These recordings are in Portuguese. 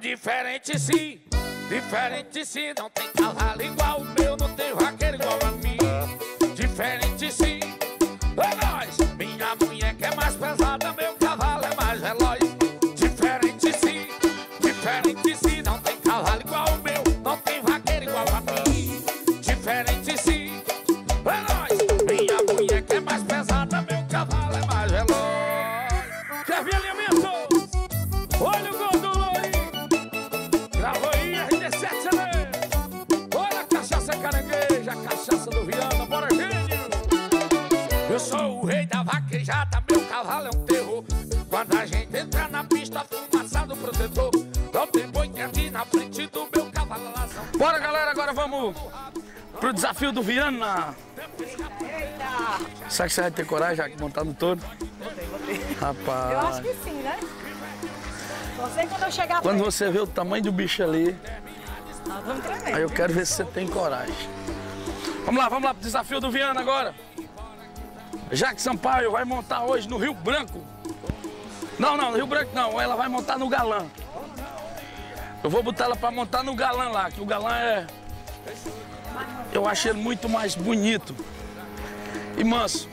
Diferente sim, diferente sim. Não tem cavalo igual o meu, não tem vaqueiro igual a mim. Diferente sim, é nóis Minha mulher que é mais pesada, meu cavalo é mais veloz. Diferente sim, diferente sim. Não tem cavalo igual o meu, não tem vaqueiro igual a mim. Diferente sim, é nóis Minha mulher que é mais pesada, meu cavalo é mais veloz. Quer ver alimento? pro, desafio do Viana. Eita! Será que você vai ter coragem de montar no touro? Rapaz. Eu acho que sim, né? Quando eu chegar Quando perto. você vê o tamanho do bicho ali. Ah, vamos tremer. Aí eu quero ver se você tem coragem. Vamos lá, vamos lá pro desafio do Viana agora. Jaque Sampaio vai montar hoje no Rio Branco. Não, não, no Rio Branco não. Ela vai montar no Galã. Eu vou botar ela pra montar no Galã lá, que o Galã é eu achei ele muito mais bonito e manso.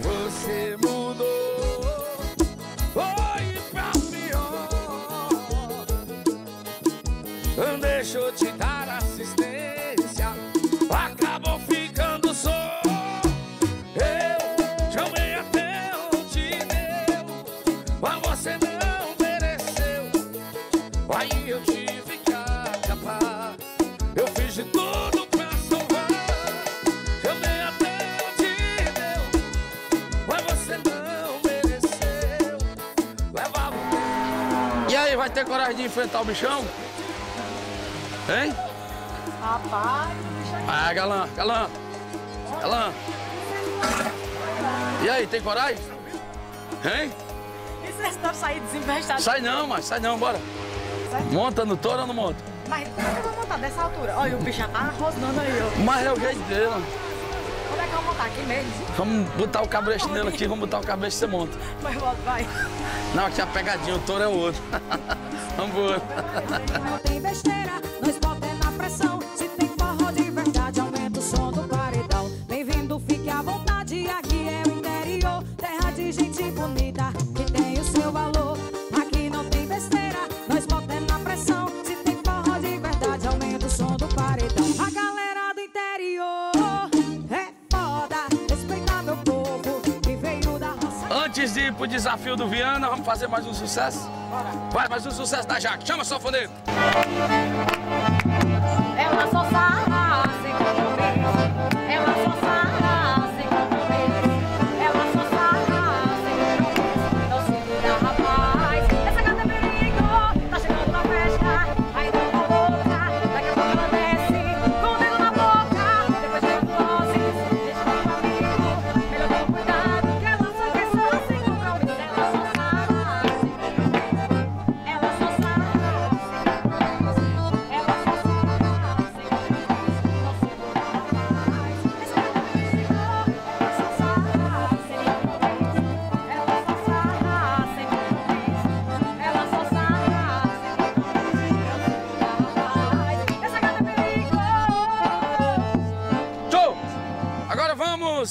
Você mudou. ter coragem de enfrentar o bichão? Hein? Rapaz, é Ah, galã, galã. Galã. E aí, tem coragem? Hein? E vocês não sair desinvestados? Sai não, mas sai não, bora. Monta no touro ou não monta? Mas como é que eu vou montar dessa altura? Olha, o bicho já tá rosnando aí, ó. Mas é o jeito dele, mano como é que eu vou montar aqui mesmo? Vamos botar o cabreste nela aqui, vamos botar o cabreste e você monta. Mas volta, vai. Não, aqui é a pegadinha, o touro é o outro. vamos embora. Não Tem besteira. desafio do Viana, vamos fazer mais um sucesso? Bora. Vai, mais um sucesso da Jaque. Chama o sofoneiro. Ela é só sarra, sem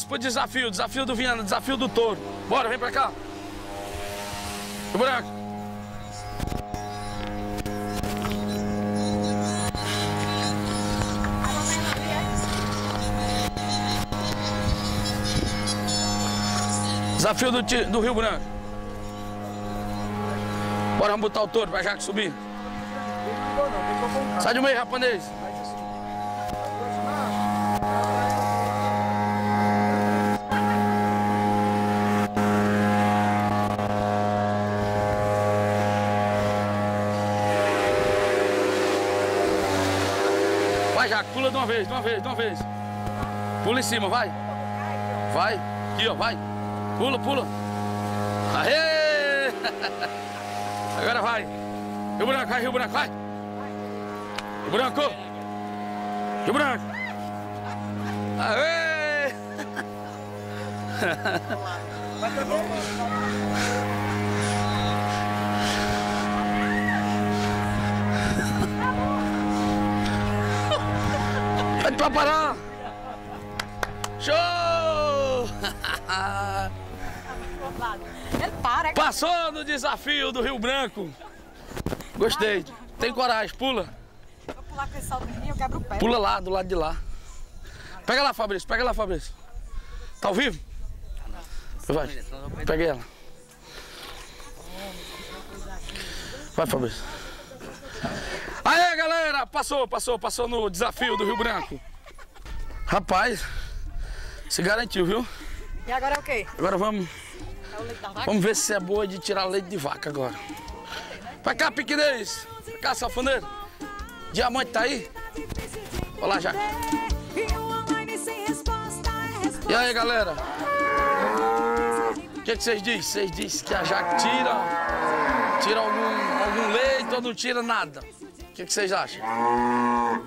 pro desafio, desafio do Viana, desafio do touro. Bora, vem pra cá. Rio Branco. Desafio do, do Rio Branco. Bora, vamos botar o touro pra Jaque subir. Sai do meio, japonês. Vai, Jaque, pula de uma vez, de uma vez, de uma vez. Pula em cima, vai. Vai. Aqui, ó, vai. Pula, pula. Aê! Agora vai. Rio Branco, vai, Rio Branco, vai. Rio Branco. Rio Branco. Aê! pra parar. Show! Passou no desafio do Rio Branco. Gostei. Tem coragem, pula. Vou pular com esse salto menino, eu quebro o pé. Pula lá, do lado de lá. Pega lá, Fabrício, pega lá, Fabrício. Tá ao vivo? Vai, peguei ela. Vai, Fabrício. Passou, passou, passou no desafio do Rio Branco. Rapaz, se garantiu, viu? E agora é o quê? Agora vamos, É o leite da vaca? vamos ver se é boa de tirar leite de vaca agora. Vai cá, piquenês. Vai cá, safoneiro. Diamante tá aí? Olá, Jaque. E aí, galera? O que, que vocês dizem? Vocês dizem que a Jaque tira, tira algum, algum leite ou não tira nada? O que, que vocês acham?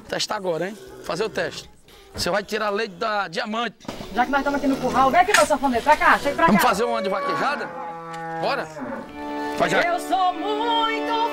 Testar agora, hein? Fazer o teste. Você vai tirar leite da diamante. Já que nós estamos aqui no curral, vem aqui, meu safoneiro, pra cá, chega pra cá. Vamos fazer uma de vaquejada? Bora? Vai, Jaque. Eu sou muito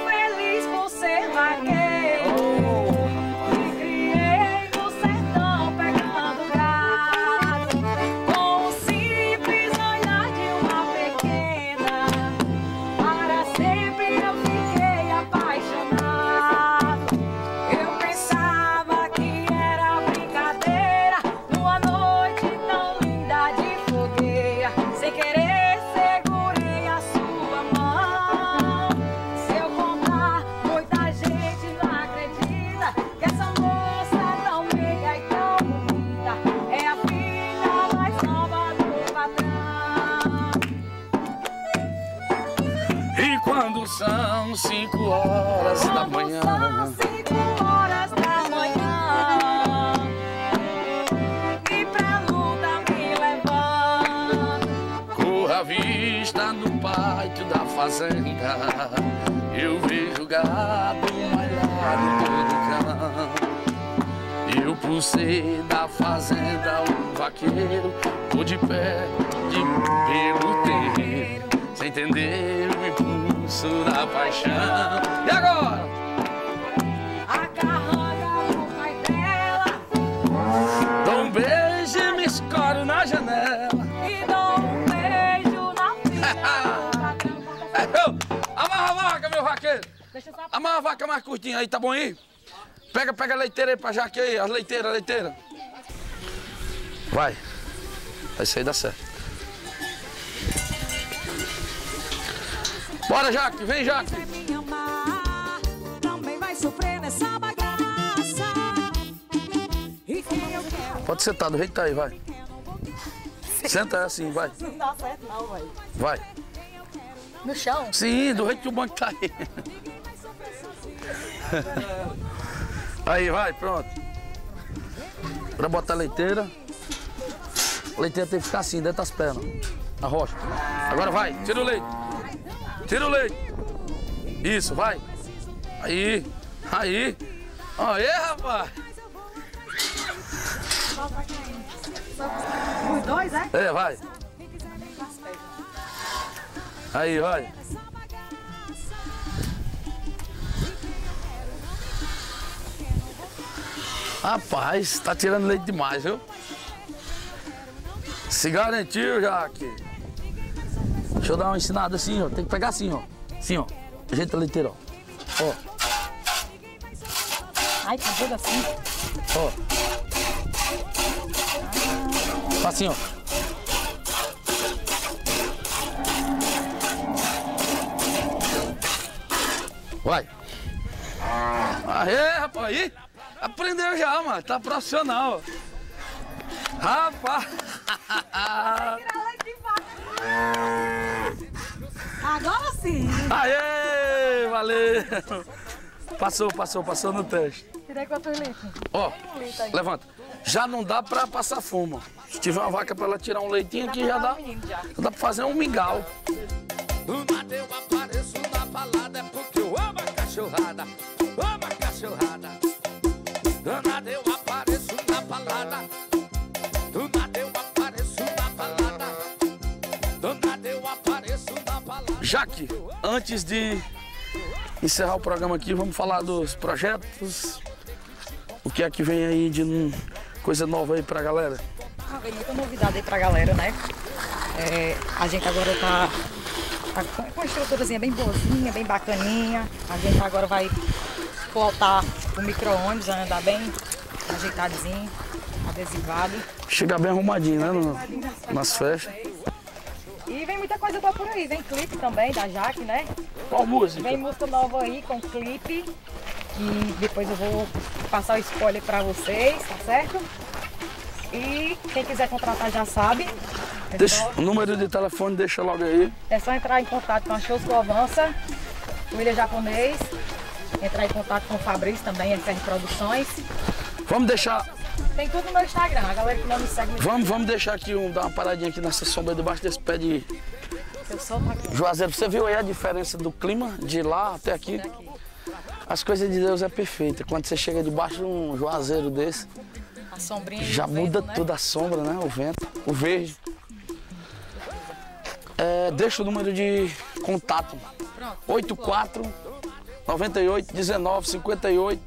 são cinco horas da manhã, São cinco horas da manhã e me levando. corra a vista no pátio da fazenda. Eu vejo gado malhar em todo canto. Eu pulsei da fazenda, um vaqueiro, tô de pé, de pelo terreiro, sem entender o impulso da paixão. E agora? A carranga do pai dela Dou um beijo e me escoro na janela. e dou um beijo na filha. Amarra a vaca, meu vaqueiro. Deixa só... Amarra a vaca mais curtinha aí, tá bom aí? Pega, pega a leiteira aí pra Jaque aí, as leiteiras, a leiteira. Vai. Vai sair dar certo. Bora, Jaque, vem, Jaque. vai Pode sentar do jeito que tá aí, vai. Senta assim, vai. Não dá certo não, velho. Vai. No chão? Sim, do jeito que o banco tá aí. Aí, vai, pronto. Agora bota a leiteira. A leiteira tem que ficar assim, dentro das pernas. Na rocha. Agora vai, tira o leite. Tira o leite. Isso, vai. Aí, aí. Aí, rapaz. Os dois, é? É, vai. Aí, vai. Rapaz, tá tirando leite demais, viu? Se garantiu, Jaque. Deixa eu dar uma ensinada assim, ó. Tem que pegar assim, ó. Assim, ó. Ajeita a leiteira, ó. Ó, Ai, que doido assim. ó. Faz Assim, ó. Vai. Aê, rapaz, aí. Aprendeu já, mano. Tá profissional. Rapaz. Agora sim. Aê, valeu. Passou, passou, passou no teste. Tirei quantos litros? Ó, levanta. Já não dá pra passar fumo. Se tiver uma vaca pra ela tirar um leitinho aqui, já dá. Já dá pra fazer um mingau. Do nada eu apareço na balada, é porque eu amo a cachorrada, amo a cachorrada. Do nada eu Jaque, antes de encerrar o programa aqui, vamos falar dos projetos. O que é que vem aí de, coisa nova aí pra galera? Ah, vem muita novidade aí pra galera, né? É, a gente agora tá, tá com uma estruturazinha bem boazinha, bem bacaninha. A gente agora vai voltar o micro-ônibus, vai andar bem ajeitadinho, adesivado. Chega bem arrumadinho, né? nas festas. Muita coisa boa por aí, vem clipe também da Jaque, né? Qual música? Vem música nova aí com clipe. E depois eu vou passar o spoiler pra vocês, tá certo? E quem quiser contratar já sabe. É, Deixa, só, o número de telefone deixa logo aí. é só entrar em contato com a Shows Avança, o William Japonês, entrar em contato com o Fabrício também, FR Produções. Vamos deixar, Tem tudo no meu Instagram, a galera que não me segue no vamos, vamos deixar aqui, um, dar uma paradinha aqui nessa sombra debaixo desse pé de. Juazeiro. Você viu aí a diferença do clima de lá até aqui? As coisas de Deus é perfeita. Quando você chega debaixo de um juazeiro desse, já muda vento, né? tudo a sombra, né? O vento, o verde. É, deixa o número de contato. Pronto. 84 98 19 58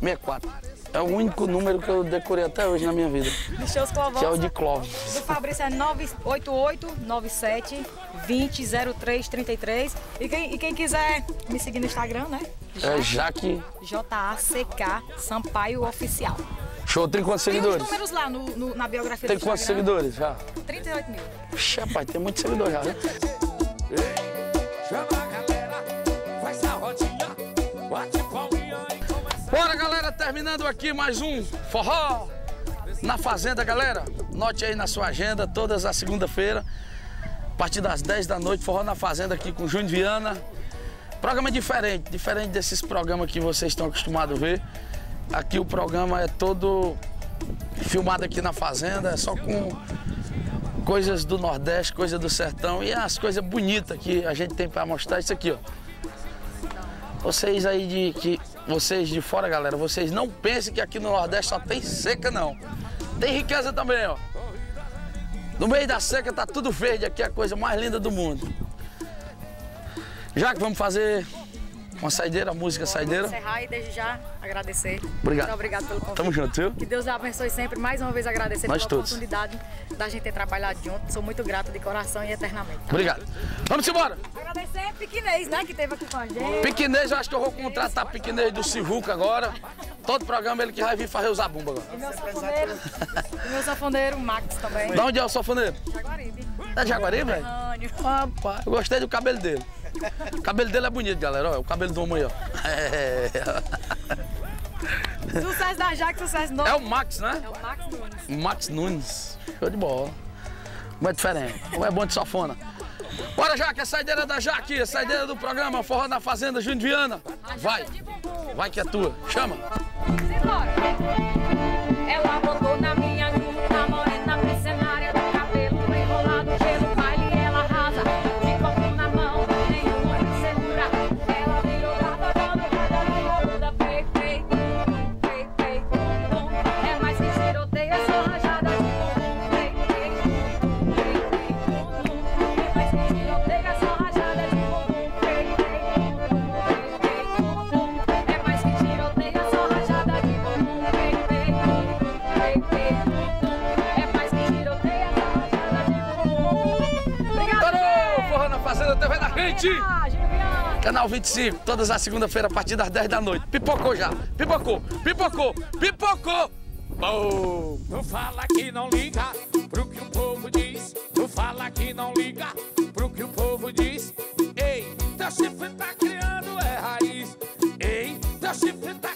64. É o único número que eu decorei até hoje na minha vida, Do Shows que é o de Clóvis. Do Fabrício é 988 97 20 03 33. E quem, e quem quiser me seguir no Instagram, né? É Jaque. J-A-C-K Sampaio Oficial. Show, tem quantos Tem seguidores? números lá no, no- na biografia Tem quantos seguidores já? 38 mil. Ixi, rapaz, tem muito seguidor já, né? Chama a galera, faz a rodinha, bate palminha e começa. Bora, galera, terminando aqui mais um forró na Fazenda, galera. Note aí na sua agenda, todas as segunda-feira, a partir das 10 da noite, forró na Fazenda aqui com Júnior Viana. Programa diferente, diferente desses programas que vocês estão acostumados a ver. Aqui o programa é todo filmado aqui na Fazenda, é só com coisas do Nordeste, coisas do Sertão e as coisas bonitas que a gente tem para mostrar. Isso aqui, ó. Vocês aí de que vocês de fora, galera, vocês não pensem que aqui no Nordeste só tem seca não. Tem riqueza também, ó. No meio da seca tá tudo verde, aqui é a coisa mais linda do mundo. Já que vamos fazer uma saideira, música saideira. Encerrar e desde já agradecer. Obrigado. Muito obrigado pelo convite. Tamo junto, viu? Que Deus abençoe sempre. Mais uma vez agradecer Nós pela todos. oportunidade da gente ter trabalhado junto. Sou muito grata de coração e eternamente. tá? Obrigado. Vamos embora. Agradecer a Piquinês, né, que esteve aqui com a gente. Piquinês, eu acho que eu vou contratar Piquinês do Sivuca agora. Todo programa ele que vai vir fazer os zabumba agora. E meu safoneiro, e meu safoneiro Max também. Da onde é o sofoneiro? Jaguaribe. É de Jaguari, velho? Rapaz, eu gostei do cabelo dele. O cabelo dele é bonito, galera. Olha, o cabelo do homem aí, ó. É, Sucesso da Jaque, sucesso novo. é o Max, né? É o Max Nunes. Max Nunes. Show de bola. Como é diferente. Como é bom de safona. Bora, Jaque, a saideira da Jaque, a saideira do programa Forró na Fazenda, Júnior Viana. Vai, vai que é tua. Chama. Simbora. Ela botou Canal 25, todas as segunda-feira a partir das 10 da noite. Pipocou já. Pipocou, pipocou, pipocou. Bom. Não fala que não liga pro que o povo diz. Não fala que não liga pro que o povo diz. Ei, teu chifre tá criando é raiz. Ei, teu chifre tá